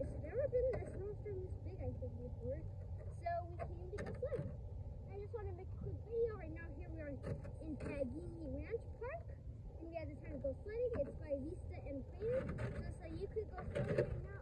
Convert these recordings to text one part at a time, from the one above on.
It's never been a snowstorm this big, I think, before. So we came to go sledding. I just want to make a quick video. Right now, here we are in Pagini Ranch Park. And we had the time to go sledding. It's by Vista and Freedom. Just so you could go sledding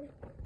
that.